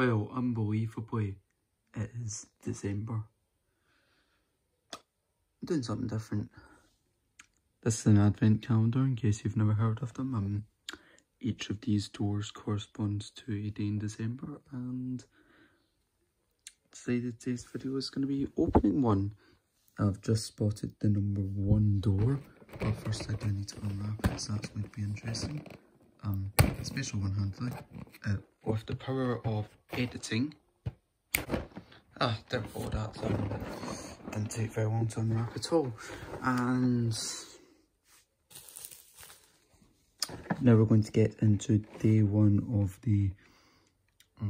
Well, unbelievably, it is December. I'm doing something different. This is an advent calendar in case you've never heard of them. Um, each of these doors corresponds to a day in December and today's video is going to be opening one. I've just spotted the number one door, but first I do need to unwrap it, so that's going to be interesting. Um, special one handling, uh, with the power of editing. Ah, don't bother that, um, didn't take very long to unwrap at all. And now we're going to get into day one of the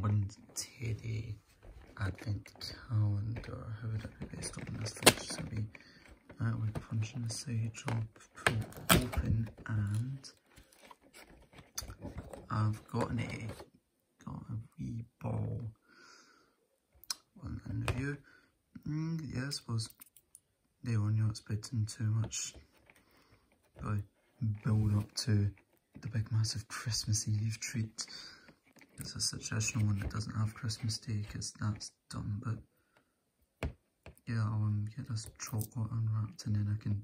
one teddy advent calendar. How would it be based on this? Let's just be that would punch in the pull open, and I've got an egg, got a wee ball on the view. Mm, yeah, I suppose they were not expecting too much. But build up to the big massive Christmas Eve treat. It's a traditional one that doesn't have Christmas Day because that's done, but yeah, I'll um, get this chocolate unwrapped and then I can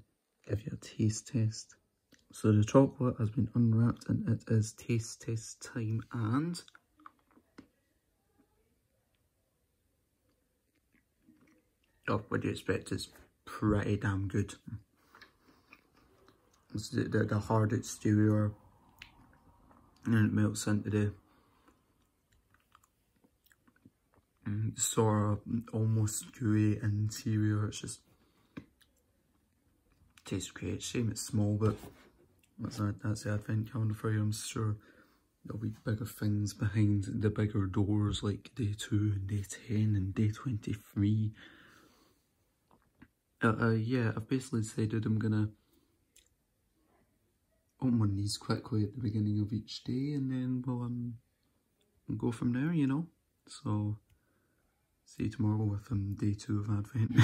give you a taste test. So the chocolate has been unwrapped and it is taste test time and oh, what do you expect? It's pretty damn good. It's the, the, the hard exterior and it melts into the sort of almost gooey interior. It's just tastes great. Shame it's small, but that's that's the advent calendar for you. I'm sure there'll be bigger things behind the bigger doors like day two and day ten and day twenty three. Uh, uh, yeah, I've basically decided I'm gonna one of these quickly at the beginning of each day and then we'll um go from there, you know. So see you tomorrow with um day two of Advent.